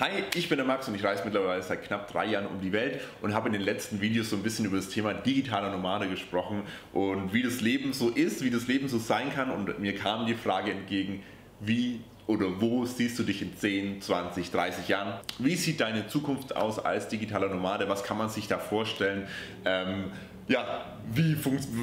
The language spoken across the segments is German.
Hi, ich bin der Max und ich reise mittlerweile seit knapp drei Jahren um die Welt und habe in den letzten Videos so ein bisschen über das Thema digitaler Nomade gesprochen und wie das Leben so ist, wie das Leben so sein kann und mir kam die Frage entgegen, wie oder wo siehst du dich in 10, 20, 30 Jahren? Wie sieht deine Zukunft aus als digitaler Nomade? Was kann man sich da vorstellen? Ähm, ja, wie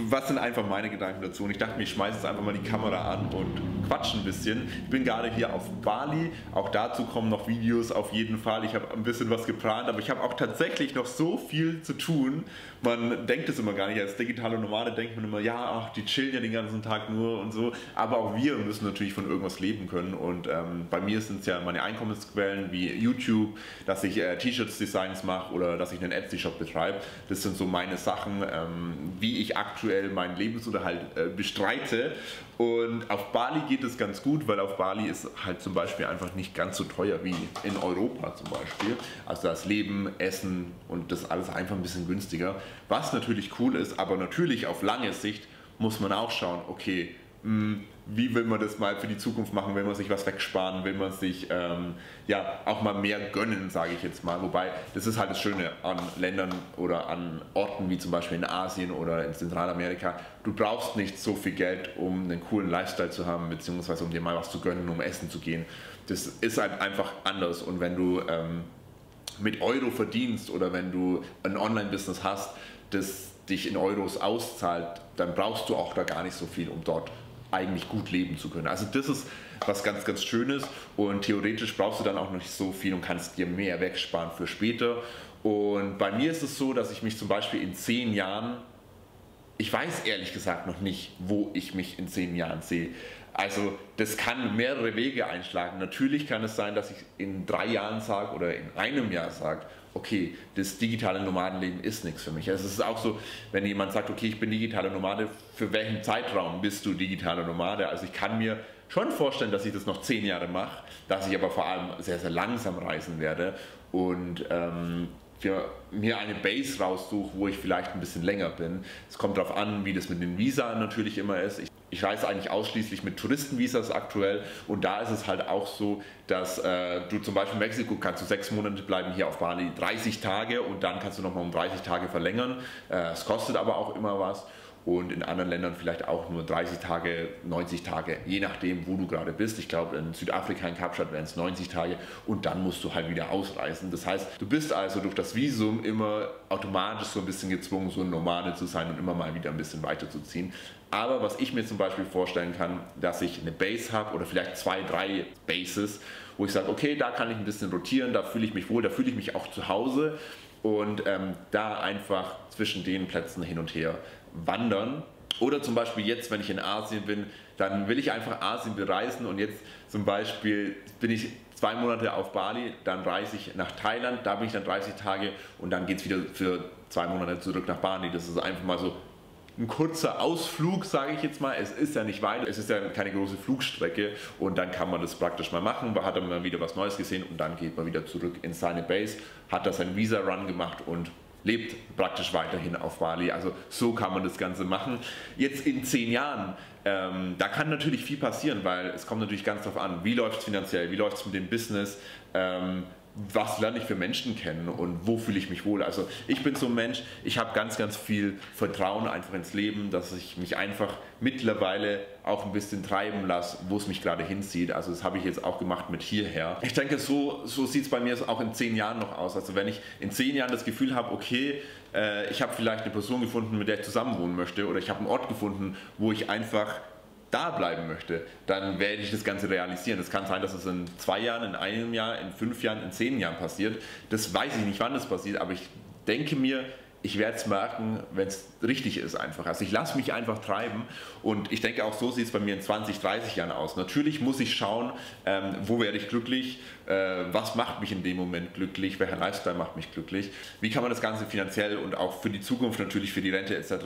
was sind einfach meine Gedanken dazu? Und ich dachte mir, ich schmeiße jetzt einfach mal die Kamera an und quatsch ein bisschen. Ich bin gerade hier auf Bali, auch dazu kommen noch Videos auf jeden Fall. Ich habe ein bisschen was geplant, aber ich habe auch tatsächlich noch so viel zu tun. Man denkt es immer gar nicht, als digitale Nomade denkt man immer, ja, ach, die chillen ja den ganzen Tag nur und so. Aber auch wir müssen natürlich von irgendwas leben können. Und ähm, bei mir sind es ja meine Einkommensquellen wie YouTube, dass ich äh, T-Shirts-Designs mache oder dass ich einen Etsy-Shop betreibe. Das sind so meine Sachen ähm, wie ich aktuell meinen Lebensunterhalt äh, bestreite. Und auf Bali geht es ganz gut, weil auf Bali ist halt zum Beispiel einfach nicht ganz so teuer wie in Europa zum Beispiel. Also das Leben, Essen und das alles einfach ein bisschen günstiger. Was natürlich cool ist, aber natürlich auf lange Sicht muss man auch schauen, okay, hm, wie will man das mal für die Zukunft machen, will man sich was wegsparen, will man sich ähm, ja auch mal mehr gönnen, sage ich jetzt mal. Wobei, das ist halt das Schöne an Ländern oder an Orten wie zum Beispiel in Asien oder in Zentralamerika. Du brauchst nicht so viel Geld, um einen coolen Lifestyle zu haben, beziehungsweise um dir mal was zu gönnen, um essen zu gehen. Das ist halt einfach anders und wenn du ähm, mit Euro verdienst oder wenn du ein Online-Business hast, das dich in Euros auszahlt, dann brauchst du auch da gar nicht so viel, um dort eigentlich gut leben zu können. Also das ist was ganz, ganz Schönes und theoretisch brauchst du dann auch nicht so viel und kannst dir mehr wegsparen für später. Und bei mir ist es so, dass ich mich zum Beispiel in zehn Jahren, ich weiß ehrlich gesagt noch nicht, wo ich mich in zehn Jahren sehe. Also das kann mehrere Wege einschlagen. Natürlich kann es sein, dass ich in drei Jahren sage oder in einem Jahr sage, okay, das digitale Nomadenleben ist nichts für mich. Also es ist auch so, wenn jemand sagt, okay, ich bin digitaler Nomade, für welchen Zeitraum bist du digitaler Nomade? Also ich kann mir schon vorstellen, dass ich das noch zehn Jahre mache, dass ich aber vor allem sehr, sehr langsam reisen werde und ähm, mir eine Base raussuche, wo ich vielleicht ein bisschen länger bin. Es kommt darauf an, wie das mit den Visa natürlich immer ist. Ich ich reise eigentlich ausschließlich mit Touristenvisas aktuell und da ist es halt auch so, dass äh, du zum Beispiel in Mexiko kannst du sechs Monate bleiben, hier auf Bali 30 Tage und dann kannst du nochmal um 30 Tage verlängern. Äh, es kostet aber auch immer was und in anderen Ländern vielleicht auch nur 30 Tage, 90 Tage, je nachdem, wo du gerade bist. Ich glaube, in Südafrika, in Kapstadt wären es 90 Tage und dann musst du halt wieder ausreisen. Das heißt, du bist also durch das Visum immer automatisch so ein bisschen gezwungen, so ein Nomade zu sein und immer mal wieder ein bisschen weiterzuziehen. Aber was ich mir zum Beispiel vorstellen kann, dass ich eine Base habe oder vielleicht zwei, drei Bases, wo ich sage, okay, da kann ich ein bisschen rotieren, da fühle ich mich wohl, da fühle ich mich auch zu Hause und ähm, da einfach zwischen den Plätzen hin und her wandern. Oder zum Beispiel jetzt, wenn ich in Asien bin, dann will ich einfach Asien bereisen und jetzt zum Beispiel bin ich zwei Monate auf Bali, dann reise ich nach Thailand, da bin ich dann 30 Tage und dann geht es wieder für zwei Monate zurück nach Bali. Das ist einfach mal so ein kurzer Ausflug, sage ich jetzt mal. Es ist ja nicht weit, es ist ja keine große Flugstrecke und dann kann man das praktisch mal machen. Man hat dann mal wieder was Neues gesehen und dann geht man wieder zurück in seine Base, hat da seinen Visa-Run gemacht und lebt praktisch weiterhin auf Bali. Also so kann man das Ganze machen. Jetzt in zehn Jahren, ähm, da kann natürlich viel passieren, weil es kommt natürlich ganz darauf an, wie läuft es finanziell, wie läuft es mit dem Business, ähm, was lerne ich für Menschen kennen und wo fühle ich mich wohl. Also ich bin so ein Mensch, ich habe ganz, ganz viel Vertrauen einfach ins Leben, dass ich mich einfach mittlerweile auch ein bisschen treiben lasse, wo es mich gerade hinzieht. Also das habe ich jetzt auch gemacht mit hierher. Ich denke, so, so sieht es bei mir auch in zehn Jahren noch aus. Also wenn ich in zehn Jahren das Gefühl habe, okay, äh, ich habe vielleicht eine Person gefunden, mit der ich zusammen wohnen möchte oder ich habe einen Ort gefunden, wo ich einfach da bleiben möchte, dann werde ich das Ganze realisieren. Es kann sein, dass es in zwei Jahren, in einem Jahr, in fünf Jahren, in zehn Jahren passiert. Das weiß ich nicht, wann das passiert, aber ich denke mir, ich werde es merken, wenn es richtig ist einfach. Also ich lasse mich einfach treiben und ich denke auch so sieht es bei mir in 20, 30 Jahren aus. Natürlich muss ich schauen, ähm, wo werde ich glücklich, äh, was macht mich in dem Moment glücklich, welcher Lifestyle macht mich glücklich, wie kann man das Ganze finanziell und auch für die Zukunft natürlich für die Rente etc.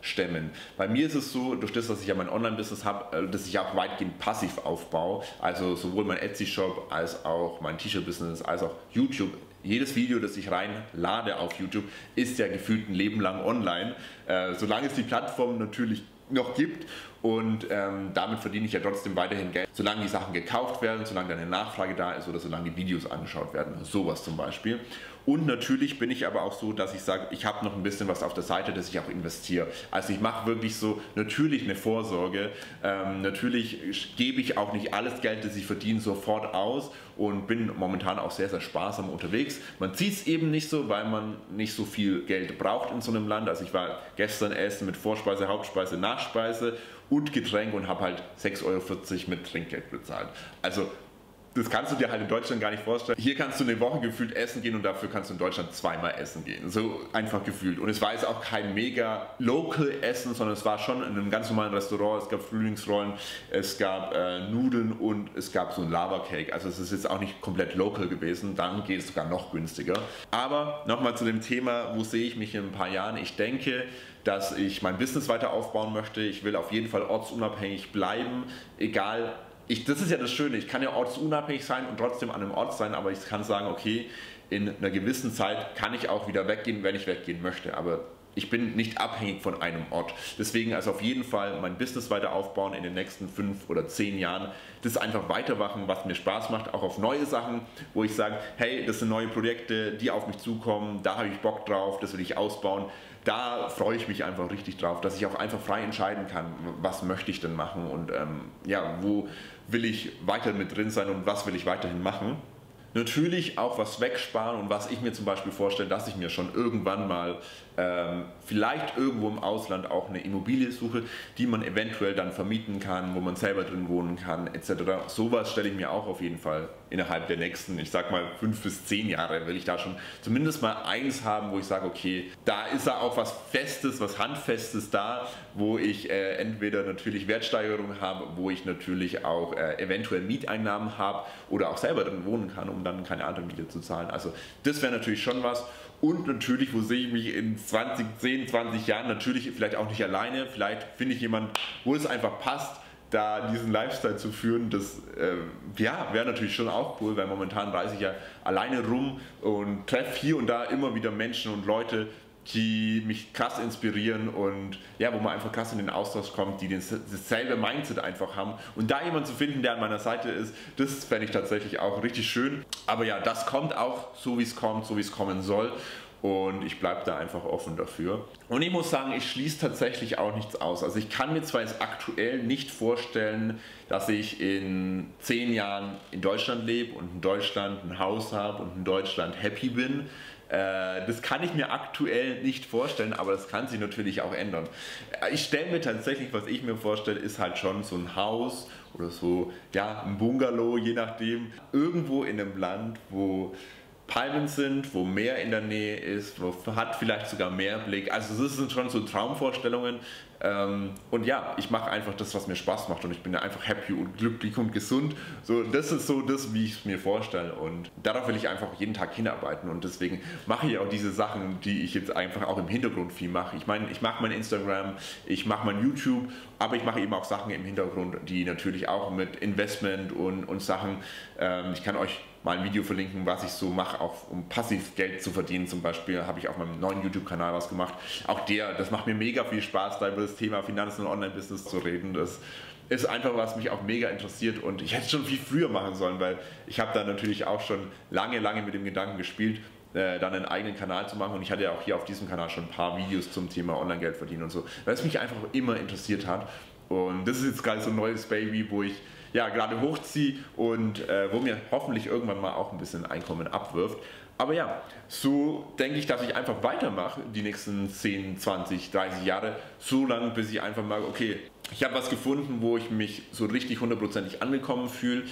stemmen. Bei mir ist es so, durch das, dass ich ja mein Online-Business habe, äh, dass ich auch weitgehend passiv aufbaue, also sowohl mein Etsy-Shop als auch mein T-Shirt-Business als auch YouTube jedes Video, das ich reinlade auf YouTube, ist ja gefühlt ein Leben lang online, äh, solange es die Plattform natürlich noch gibt. und ähm, damit verdiene ich ja trotzdem weiterhin Geld, solange die Sachen gekauft werden, solange eine Nachfrage da ist oder solange die Videos angeschaut werden, sowas zum Beispiel. Und natürlich bin ich aber auch so, dass ich sage, ich habe noch ein bisschen was auf der Seite, dass ich auch investiere. Also ich mache wirklich so natürlich eine Vorsorge. Ähm, natürlich gebe ich auch nicht alles Geld, das ich verdiene, sofort aus und bin momentan auch sehr, sehr sparsam unterwegs. Man sieht es eben nicht so, weil man nicht so viel Geld braucht in so einem Land. Also ich war gestern essen mit Vorspeise, Hauptspeise, Nachspeise und Getränk und habe halt 6,40 Euro mit Trinkgeld bezahlt. Also das kannst du dir halt in Deutschland gar nicht vorstellen. Hier kannst du eine Woche gefühlt essen gehen und dafür kannst du in Deutschland zweimal essen gehen. So einfach gefühlt. Und es war jetzt auch kein mega local Essen, sondern es war schon in einem ganz normalen Restaurant. Es gab Frühlingsrollen, es gab äh, Nudeln und es gab so ein Lava Cake. Also es ist jetzt auch nicht komplett local gewesen. Dann geht es sogar noch günstiger. Aber nochmal zu dem Thema, wo sehe ich mich in ein paar Jahren? Ich denke, dass ich mein Business weiter aufbauen möchte. Ich will auf jeden Fall ortsunabhängig bleiben, egal ich, das ist ja das Schöne, ich kann ja ortsunabhängig sein und trotzdem an einem Ort sein, aber ich kann sagen, okay, in einer gewissen Zeit kann ich auch wieder weggehen, wenn ich weggehen möchte. Aber ich bin nicht abhängig von einem Ort. Deswegen also auf jeden Fall mein Business weiter aufbauen in den nächsten fünf oder zehn Jahren. Das einfach weitermachen, was mir Spaß macht, auch auf neue Sachen, wo ich sage, hey, das sind neue Projekte, die auf mich zukommen, da habe ich Bock drauf, das will ich ausbauen. Da freue ich mich einfach richtig drauf, dass ich auch einfach frei entscheiden kann, was möchte ich denn machen und ähm, ja, wo will ich weiter mit drin sein und was will ich weiterhin machen. Natürlich auch was wegsparen und was ich mir zum Beispiel vorstelle, dass ich mir schon irgendwann mal ähm, vielleicht irgendwo im Ausland auch eine Immobilie suche, die man eventuell dann vermieten kann, wo man selber drin wohnen kann, etc. Sowas stelle ich mir auch auf jeden Fall innerhalb der nächsten, ich sag mal fünf bis zehn Jahre, will ich da schon zumindest mal eins haben, wo ich sage, okay, da ist da auch was Festes, was Handfestes da, wo ich äh, entweder natürlich Wertsteigerung habe, wo ich natürlich auch äh, eventuell Mieteinnahmen habe oder auch selber drin wohnen kann, um dann keine andere Miete zu zahlen. Also das wäre natürlich schon was. Und natürlich, wo sehe ich mich in 20, 10, 20 Jahren? Natürlich vielleicht auch nicht alleine. Vielleicht finde ich jemanden, wo es einfach passt, da diesen Lifestyle zu führen. Das äh, ja, wäre natürlich schon auch cool, weil momentan reise ich ja alleine rum und treffe hier und da immer wieder Menschen und Leute, die mich krass inspirieren und ja, wo man einfach krass in den Austausch kommt, die dasselbe Mindset einfach haben. Und da jemanden zu finden, der an meiner Seite ist, das fände ich tatsächlich auch richtig schön. Aber ja, das kommt auch so, wie es kommt, so wie es kommen soll. Und ich bleibe da einfach offen dafür. Und ich muss sagen, ich schließe tatsächlich auch nichts aus. Also ich kann mir zwar jetzt aktuell nicht vorstellen, dass ich in zehn Jahren in Deutschland lebe und in Deutschland ein Haus habe und in Deutschland happy bin. Äh, das kann ich mir aktuell nicht vorstellen, aber das kann sich natürlich auch ändern. Äh, ich stelle mir tatsächlich, was ich mir vorstelle, ist halt schon so ein Haus oder so, ja, ein Bungalow, je nachdem, irgendwo in einem Land, wo Palmen sind, wo Meer in der Nähe ist, wo hat vielleicht sogar mehr Blick. Also das sind schon so Traumvorstellungen. Ähm, und ja, ich mache einfach das, was mir Spaß macht und ich bin einfach happy und glücklich und gesund. So, das ist so das, wie ich es mir vorstelle und darauf will ich einfach jeden Tag hinarbeiten und deswegen mache ich auch diese Sachen, die ich jetzt einfach auch im Hintergrund viel mache. Ich meine, ich mache mein Instagram, ich mache mein YouTube, aber ich mache eben auch Sachen im Hintergrund, die natürlich auch mit Investment und, und Sachen, ähm, ich kann euch mal ein Video verlinken, was ich so mache, auch um passiv Geld zu verdienen. Zum Beispiel habe ich auf meinem neuen YouTube-Kanal was gemacht. Auch der, das macht mir mega viel Spaß, da über das Thema Finanzen und Online-Business zu reden. Das ist einfach was mich auch mega interessiert und ich hätte es schon viel früher machen sollen, weil ich habe da natürlich auch schon lange, lange mit dem Gedanken gespielt, äh, dann einen eigenen Kanal zu machen und ich hatte ja auch hier auf diesem Kanal schon ein paar Videos zum Thema Online-Geld verdienen und so, weil es mich einfach immer interessiert hat und das ist jetzt gerade so ein neues Baby, wo ich ja, gerade hochziehe und äh, wo mir hoffentlich irgendwann mal auch ein bisschen Einkommen abwirft. Aber ja, so denke ich, dass ich einfach weitermache, die nächsten 10, 20, 30 Jahre, so lange, bis ich einfach mal, okay, ich habe was gefunden, wo ich mich so richtig hundertprozentig angekommen fühle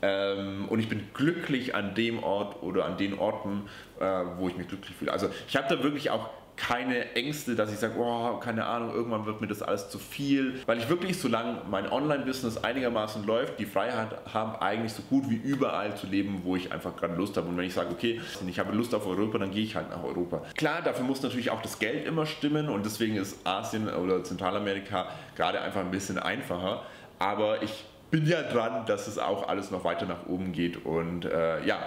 ähm, und ich bin glücklich an dem Ort oder an den Orten, äh, wo ich mich glücklich fühle. Also ich habe da wirklich auch keine Ängste, dass ich sage, oh, keine Ahnung, irgendwann wird mir das alles zu viel. Weil ich wirklich, solange mein Online-Business einigermaßen läuft, die Freiheit habe, eigentlich so gut wie überall zu leben, wo ich einfach gerade Lust habe. Und wenn ich sage, okay, ich habe Lust auf Europa, dann gehe ich halt nach Europa. Klar, dafür muss natürlich auch das Geld immer stimmen und deswegen ist Asien oder Zentralamerika gerade einfach ein bisschen einfacher. Aber ich bin ja dran, dass es auch alles noch weiter nach oben geht und äh, ja,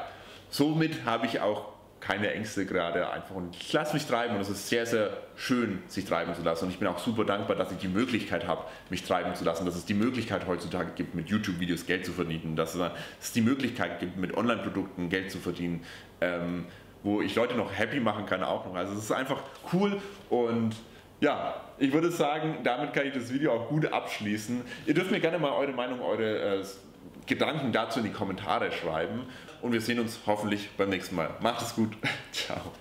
somit habe ich auch keine Ängste gerade einfach und ich lasse mich treiben und es ist sehr, sehr schön, sich treiben zu lassen und ich bin auch super dankbar, dass ich die Möglichkeit habe, mich treiben zu lassen, dass es die Möglichkeit heutzutage gibt, mit YouTube-Videos Geld zu verdienen, dass es die Möglichkeit gibt, mit Online-Produkten Geld zu verdienen, ähm, wo ich Leute noch happy machen kann auch noch. Also es ist einfach cool und ja, ich würde sagen, damit kann ich das Video auch gut abschließen. Ihr dürft mir gerne mal eure Meinung, eure äh, Gedanken dazu in die Kommentare schreiben und wir sehen uns hoffentlich beim nächsten Mal. Macht es gut. Ciao.